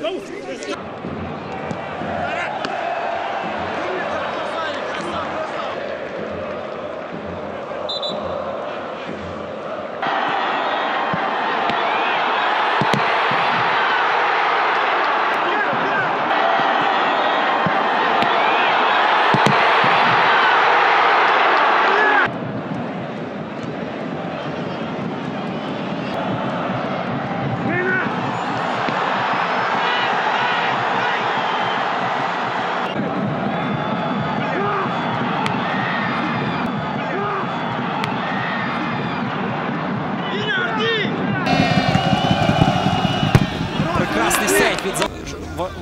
Vamos!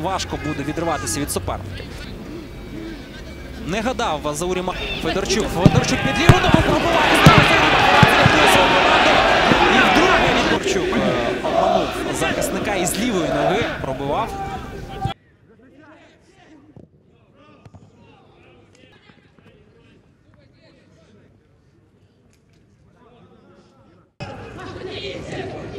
Важко буде відриватися від суперників. Не гадав Зауріма Федорчук. Федорчук під ліву ногу пробуває. І вдруге Федорчук е, обманув захисника і з лівої ноги пробивав. Володюк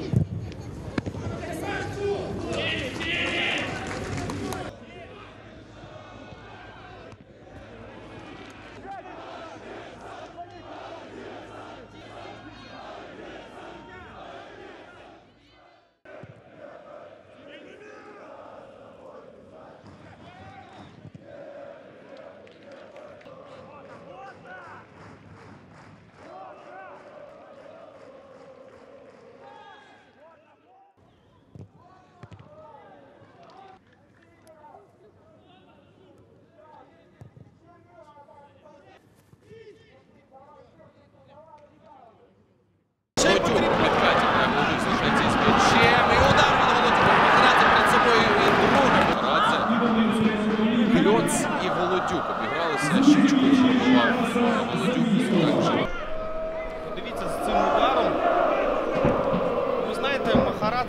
Володюк обігралися. Щічкою пробував Володюк. Так же. Дивіться з цим ударом. Ви знаєте, Махарат.